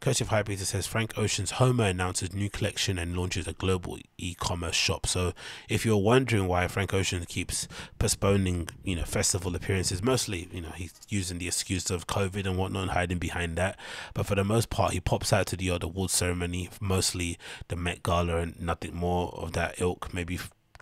Coach of Hypebeast says Frank Ocean's Homer announces new collection and launches a global e-commerce shop. So if you're wondering why Frank Ocean keeps postponing, you know, festival appearances, mostly, you know, he's using the excuse of COVID and whatnot and hiding behind that. But for the most part, he pops out to the odd awards ceremony, mostly the Met Gala and nothing more of that ilk. Maybe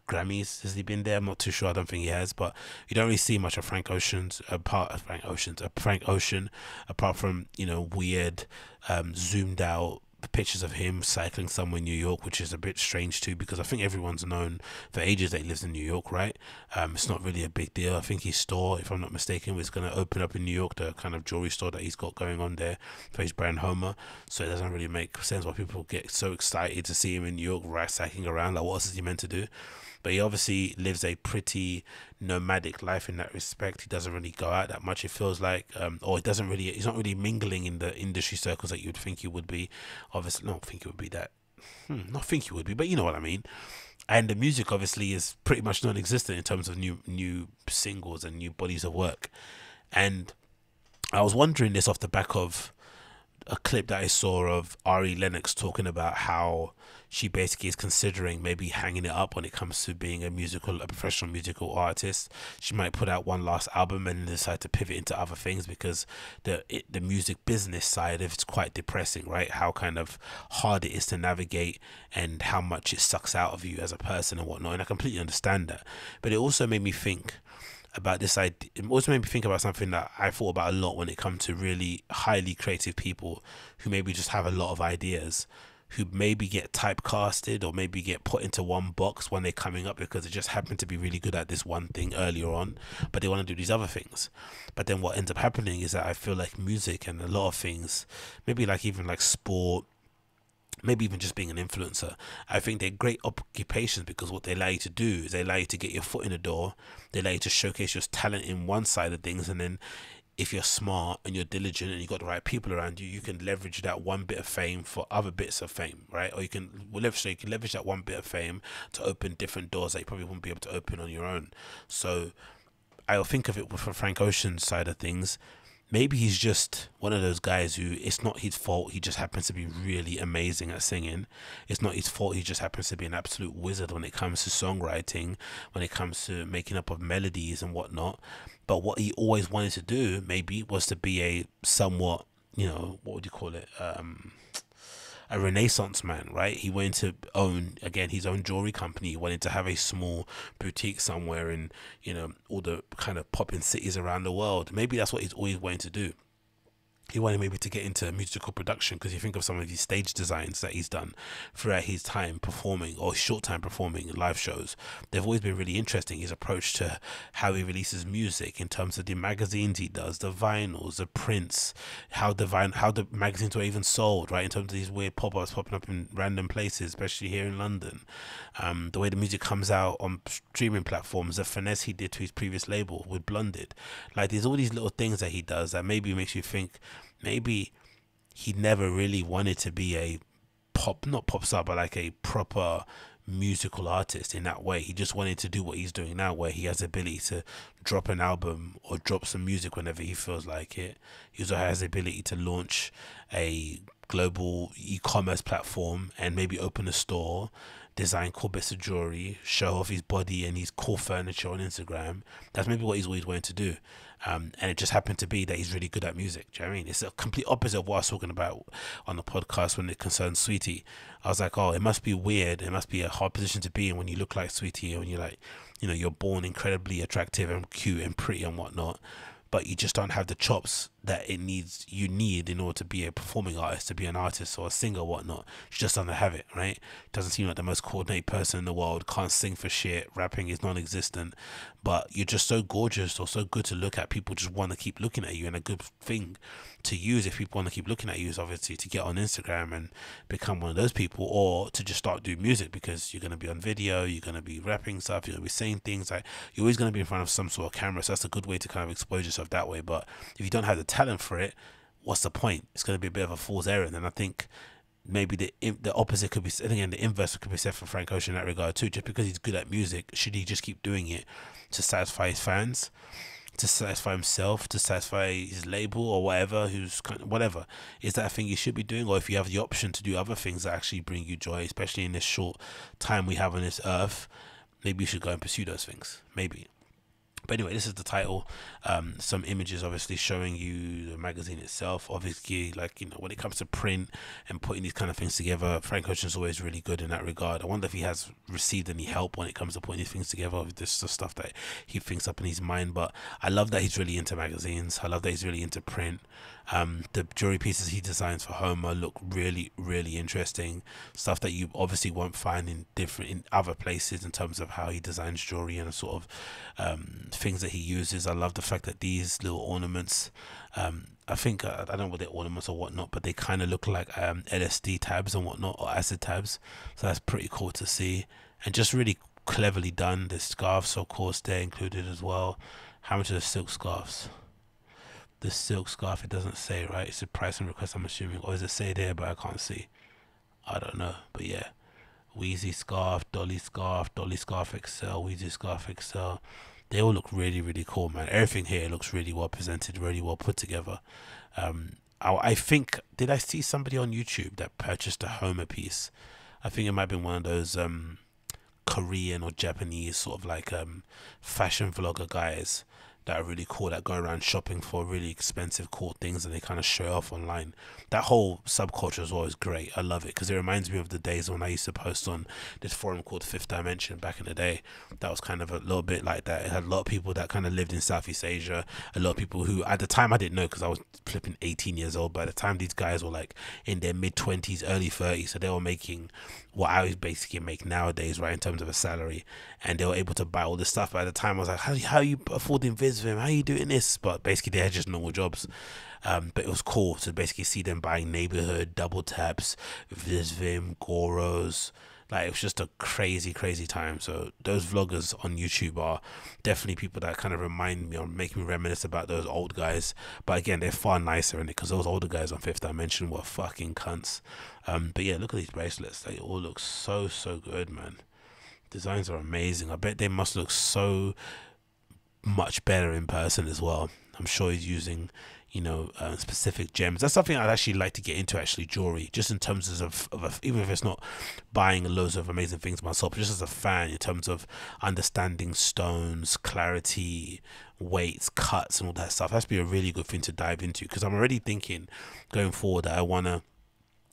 Grammys has he been there? I'm not too sure. I don't think he has, but you don't really see much of Frank Ocean's apart of Frank Ocean's uh, Frank Ocean apart from you know weird um, zoomed out pictures of him cycling somewhere in New York, which is a bit strange too, because I think everyone's known for ages that he lives in New York, right? Um, it's not really a big deal. I think his store, if I'm not mistaken, was going to open up in New York, the kind of jewelry store that he's got going on there for his brand Homer. So it doesn't really make sense why people get so excited to see him in New York, right, cycling around. Like, what else is he meant to do? But he obviously lives a pretty nomadic life in that respect. He doesn't really go out that much. It feels like, um, or he doesn't really. He's not really mingling in the industry circles that you'd think he would be. Obviously, not think he would be that. Hmm, not think he would be, but you know what I mean. And the music obviously is pretty much non-existent in terms of new new singles and new bodies of work. And I was wondering this off the back of a clip that I saw of Ari Lennox talking about how she basically is considering maybe hanging it up when it comes to being a musical, a professional musical artist. She might put out one last album and decide to pivot into other things because the it, the music business side of it's quite depressing, right? How kind of hard it is to navigate and how much it sucks out of you as a person and whatnot. And I completely understand that, but it also made me think about this idea. It also made me think about something that I thought about a lot when it comes to really highly creative people who maybe just have a lot of ideas who maybe get typecasted or maybe get put into one box when they're coming up because they just happen to be really good at this one thing earlier on, but they want to do these other things. But then what ends up happening is that I feel like music and a lot of things, maybe like even like sport, maybe even just being an influencer. I think they're great occupations because what they allow you to do is they allow you to get your foot in the door. They allow you to showcase your talent in one side of things, and then if you're smart and you're diligent and you've got the right people around you, you can leverage that one bit of fame for other bits of fame, right? Or you can leverage so you can leverage that one bit of fame to open different doors that you probably wouldn't be able to open on your own. So I'll think of it from Frank Ocean's side of things. Maybe he's just one of those guys who it's not his fault. He just happens to be really amazing at singing. It's not his fault. He just happens to be an absolute wizard when it comes to songwriting, when it comes to making up of melodies and whatnot. But what he always wanted to do, maybe, was to be a somewhat, you know, what would you call it? Um, a renaissance man, right? He wanted to own again his own jewelry company. He wanted to have a small boutique somewhere in you know all the kind of popping cities around the world. Maybe that's what he's always wanting to do he wanted maybe to get into musical production because you think of some of these stage designs that he's done throughout his time performing or short time performing live shows. They've always been really interesting his approach to how he releases music in terms of the magazines he does the vinyls the prints how the vine how the magazines were even sold right in terms of these weird pop-ups popping up in random places especially here in london. Um, the way the music comes out on streaming platforms the finesse he did to his previous label with blonded like there's all these little things that he does that maybe makes you think maybe he never really wanted to be a pop, not pop star, but like a proper musical artist in that way. He just wanted to do what he's doing now, where he has the ability to drop an album or drop some music whenever he feels like it. He also has the ability to launch a global e-commerce platform and maybe open a store, design cool bits of jewelry, show off his body and his cool furniture on Instagram. That's maybe what he's always wanted to do. Um, and it just happened to be that he's really good at music. Do you know I mean? It's a complete opposite of what I was talking about on the podcast when it concerns Sweetie. I was like, oh, it must be weird. It must be a hard position to be in when you look like Sweetie and you're like, you know, you're born incredibly attractive and cute and pretty and whatnot but you just don't have the chops that it needs you need in order to be a performing artist, to be an artist or a singer whatnot. She just doesn't have it, right? Doesn't seem like the most coordinated person in the world, can't sing for shit, rapping is non existent, but you're just so gorgeous or so good to look at. People just want to keep looking at you, and a good thing to use if people want to keep looking at you is obviously to get on Instagram and become one of those people, or to just start doing music because you're going to be on video, you're going to be rapping stuff, you're to be saying things like you're always going to be in front of some sort of camera. So that's a good way to kind of expose yourself that way. But if you don't have the talent for it, what's the point? It's going to be a bit of a fool's errand. And I think maybe the the opposite could be again the inverse could be said for Frank Ocean in that regard too. Just because he's good at music, should he just keep doing it to satisfy his fans? to satisfy himself, to satisfy his label or whatever, who's kind of whatever. Is that a thing you should be doing, or if you have the option to do other things that actually bring you joy, especially in this short time we have on this earth, maybe you should go and pursue those things. Maybe. But anyway, this is the title. Um, some images, obviously, showing you the magazine itself. Obviously, like you know, when it comes to print and putting these kind of things together, Frank Ocean's always really good in that regard. I wonder if he has received any help when it comes to putting these things together. This is the stuff that he thinks up in his mind. But I love that he's really into magazines. I love that he's really into print. Um, the jewelry pieces he designs for Homer look really, really interesting. Stuff that you obviously won't find in different in other places in terms of how he designs jewelry and the sort of um, things that he uses. I love the fact that these little ornaments. Um, I think uh, I don't know what they're ornaments or whatnot, but they kind of look like um, LSD tabs and whatnot or acid tabs. So that's pretty cool to see and just really cleverly done. The scarves, of course, they're included as well. How much are the silk scarves? the silk scarf it doesn't say right it's a price and request i'm assuming or does it say there but i can't see i don't know but yeah Wheezy scarf dolly scarf dolly scarf xl Wheezy scarf xl they all look really really cool man. Everything here looks really well presented really well put together. Um I, I think did i see somebody on youtube that purchased a homer piece? I think it might have been one of those um korean or japanese sort of like um fashion vlogger guys that are really cool that go around shopping for really expensive cool things and they kind of show off online. That whole subculture is always great. I love it because it reminds me of the days when i used to post on this forum called fifth dimension back in the day. That was kind of a little bit like that. It had a lot of people that kind of lived in southeast asia a lot of people who at the time i didn't know because i was flipping 18 years old by the time these guys were like in their mid 20s early 30s so they were making what I was basically make nowadays, right, in terms of a salary, and they were able to buy all this stuff. At the time, I was like, how, how are you affording Visvim? How are you doing this? But basically, they had just normal jobs. Um, but it was cool to basically see them buying neighborhood WTAPS, Visvim, Goros. Like it was just a crazy, crazy time. So those vloggers on YouTube are definitely people that kind of remind me or make me reminisce about those old guys. But again, they're far nicer in it because those older guys on Fifth Dimension were fucking cunts. Um, but yeah, look at these bracelets. They all look so so good, man. Designs are amazing. I bet they must look so much better in person as well. I'm sure he's using you know, uh, specific gems. That's something I'd actually like to get into, actually, jewelry, just in terms of, of a, even if it's not buying loads of amazing things myself, just as a fan, in terms of understanding stones, clarity, weights, cuts, and all that stuff. That's be a really good thing to dive into because I'm already thinking going forward that I want to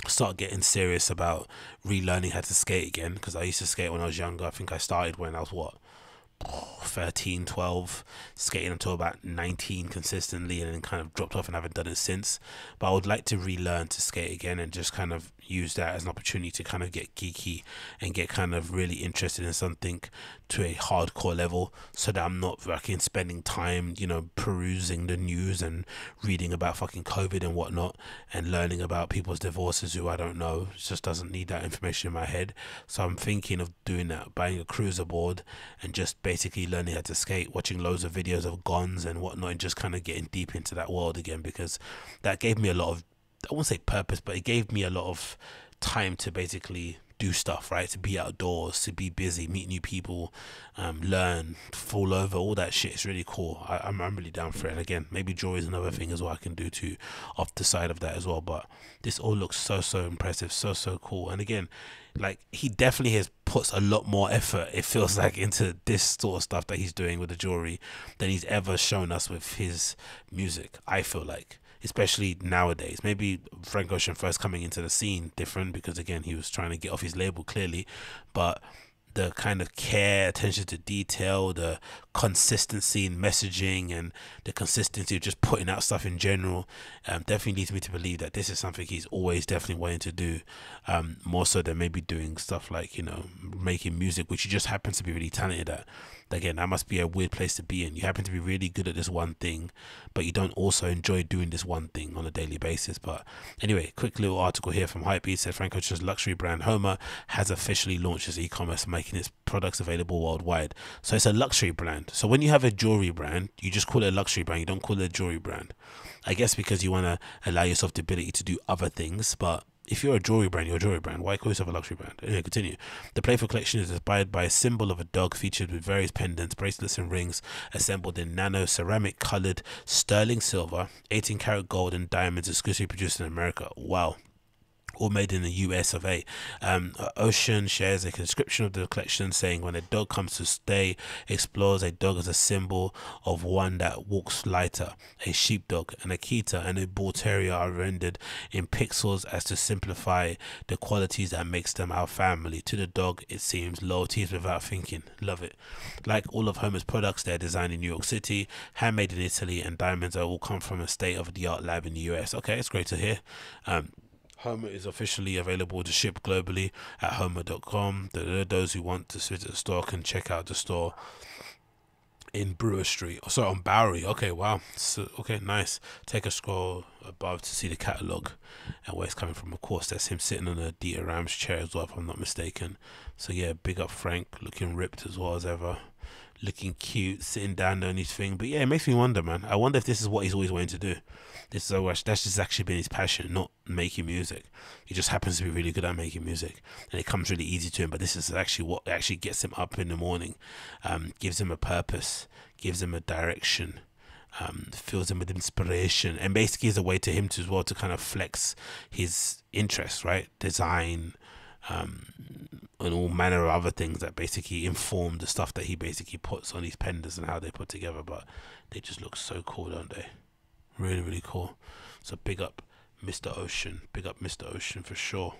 start getting serious about relearning how to skate again because I used to skate when I was younger. I think I started when I was what 13, 12, skating until about 19 consistently and then kind of dropped off and haven't done it since. But I would like to relearn to skate again and just kind of use that as an opportunity to kind of get geeky and get kind of really interested in something to a hardcore level so that I'm not fucking spending time, you know, perusing the news and reading about fucking COVID and whatnot and learning about people's divorces who I don't know. It just doesn't need that information in my head. So I'm thinking of doing that, buying a cruiser board and just basically learning how to skate, watching loads of videos of guns and whatnot and just kind of getting deep into that world again because that gave me a lot of I won't say purpose, but it gave me a lot of time to basically do stuff, right? To be outdoors, to be busy, meet new people, um, learn, fall over, all that shit. It's really cool. I, am I'm, I'm really down for it. And again, maybe joy is another thing as well I can do to off the side of that as well. But this all looks so so impressive, so so cool. And again, like he definitely has puts a lot more effort. It feels like into this sort of stuff that he's doing with the jewelry than he's ever shown us with his music. I feel like especially nowadays. Maybe Frank Ocean first coming into the scene different because again he was trying to get off his label clearly, but the kind of care, attention to detail, the consistency in messaging, and the consistency of just putting out stuff in general um, definitely leads me to believe that this is something he's always definitely wanting to do, um, more so than maybe doing stuff like, you know, making music, which he just happens to be really talented at. Again, that must be a weird place to be in. You happen to be really good at this one thing, but you don't also enjoy doing this one thing on a daily basis. But anyway, quick little article here from Hypebeast said Frank Ocean's luxury brand Homer has officially launched its e-commerce, making its products available worldwide. So it's a luxury brand. So when you have a jewelry brand, you just call it a luxury brand. You don't call it a jewelry brand. I guess because you want to allow yourself the ability to do other things, but if you're a jewelry brand, you're a jewelry brand. Why call yourself a luxury brand? Anyway, continue. The playful collection is inspired by a symbol of a dog featured with various pendants, bracelets, and rings assembled in nano ceramic colored sterling silver, 18 karat gold, and diamonds exclusively produced in America. Wow all made in the US of A. Um, Ocean shares a description of the collection saying, When a dog comes to stay, explores, a dog as a symbol of one that walks lighter. A sheepdog, an Akita, and a bull terrier are rendered in pixels as to simplify the qualities that makes them our family. To the dog, it seems loyalty is without thinking. Love it. Like all of Homer's products, they're designed in New York City, handmade in Italy, and diamonds are all come from a state of the art lab in the US. Okay, it's great to hear. Um, Homer is officially available to ship globally at homer.com. Those who want to visit the store can check out the store in Brewer Street. Oh, sorry, on Bowery. Okay, wow. So, okay, nice. Take a scroll above to see the catalogue and where it's coming from. Of course, that's him sitting on a Dieter Rams chair as well, if I'm not mistaken. So, yeah, big up Frank, looking ripped as well as ever. Looking cute, sitting down doing his thing. But yeah, it makes me wonder, man. I wonder if this is what he's always wanting to do. This is always, that's just actually been his passion, not making music. He just happens to be really good at making music, and it comes really easy to him. But this is actually what actually gets him up in the morning, um, gives him a purpose, gives him a direction. Um, fills him with inspiration and basically is a way to him to as well to kind of flex his interests right design um, and all manner of other things that basically inform the stuff that he basically puts on these pendants and how they put together but they just look so cool don't they Really, really cool. So big up Mr. Ocean. Big up Mr. Ocean for sure.